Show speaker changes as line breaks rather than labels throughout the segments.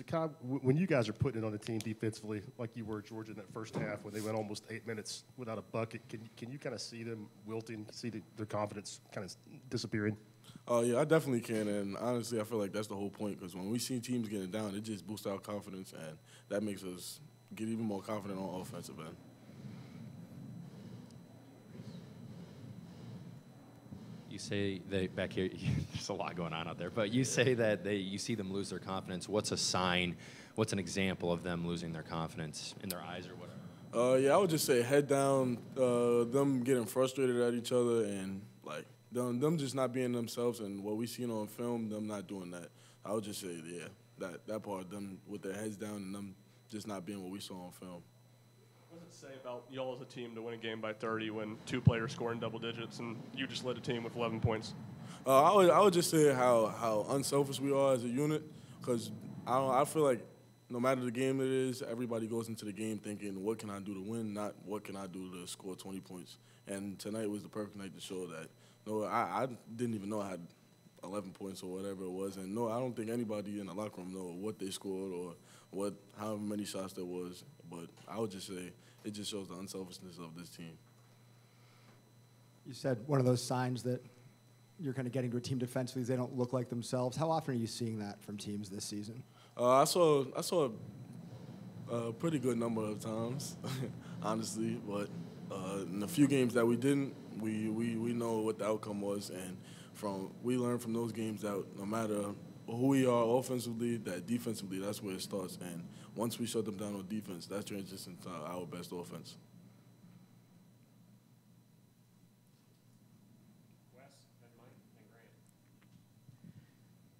Zakai, when you guys are putting it on the team defensively, like you were, Georgia, in that first half, when they went almost eight minutes without a bucket, can, can you kind of see them wilting, see the, their confidence kind of disappearing?
Oh yeah, I definitely can, and honestly, I feel like that's the whole point. Because when we see teams getting down, it just boosts our confidence, and that makes us get even more confident on offensive end.
Say they back here. There's a lot going on out there, but you say that they you see them lose their confidence. What's a sign? What's an example of them losing their confidence in their eyes or whatever?
Uh, yeah, I would just say head down, uh, them getting frustrated at each other, and like them, them just not being themselves. And what we seen on film, them not doing that. I would just say, yeah, that that part, them with their heads down and them just not being what we saw on film.
What does it say about y'all as a team to win a game by 30 when two players score in double digits and you just led a team with 11 points?
Uh, I would I would just say how how unselfish we are as a unit, because I I feel like no matter the game it is, everybody goes into the game thinking what can I do to win, not what can I do to score 20 points. And tonight was the perfect night to show that. No, I, I didn't even know I had 11 points or whatever it was, and no, I don't think anybody in the locker room know what they scored or what however many shots there was. But I would just say it just shows the unselfishness of this team.
You said one of those signs that you're kind of getting to a team defensively is they don't look like themselves. How often are you seeing that from teams this season?
Uh, I saw I saw a, a pretty good number of times, honestly. But uh, in the few games that we didn't, we, we, we know what the outcome was, and from we learned from those games that no matter who we are offensively, that defensively, that's where it starts. And once we shut them down on defense, that transitions into our best offense.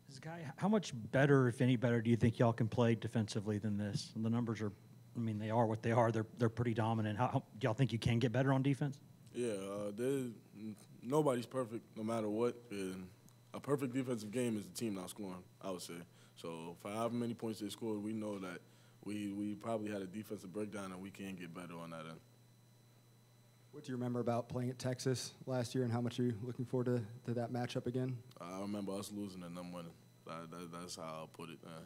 This guy, how much better, if any better, do you think y'all can play defensively than this? And the numbers are, I mean, they are what they are. They're they're pretty dominant. How, how do y'all think you can get better on defense?
Yeah, uh, nobody's perfect, no matter what. And a perfect defensive game is the team not scoring. I would say. So for however many points they scored, we know that we we probably had a defensive breakdown, and we can get better on that end.
What do you remember about playing at Texas last year, and how much are you looking forward to, to that matchup again?
I remember us losing and them winning. That, that, that's how I'll put it. Uh,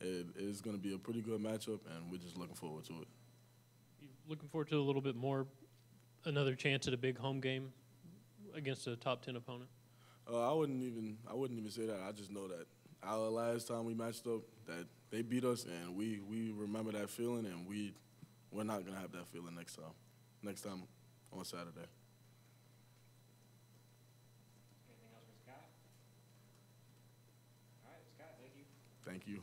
it it's going to be a pretty good matchup, and we're just looking forward to it.
You looking forward to a little bit more, another chance at a big home game against a top ten opponent.
Uh, I wouldn't even I wouldn't even say that. I just know that our last time we matched up, that they beat us, and we, we remember that feeling, and we we're not gonna have that feeling next time. Next time on Saturday.
Anything else for Scott? All right, Scott, thank you.
Thank you.